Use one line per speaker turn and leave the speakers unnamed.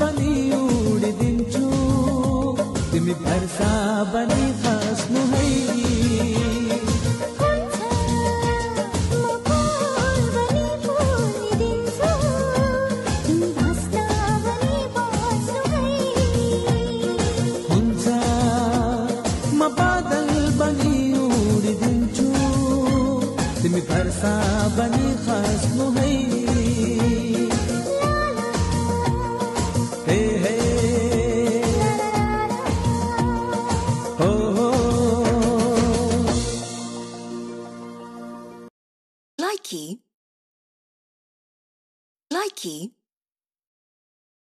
ಬನಿಯೂಡಿದಿಂಚು ತಿಮಿ ಪರ್ಸ ಬನಿ ಹಸ್ನು ಹೈ
بني خاص مهي
likey likey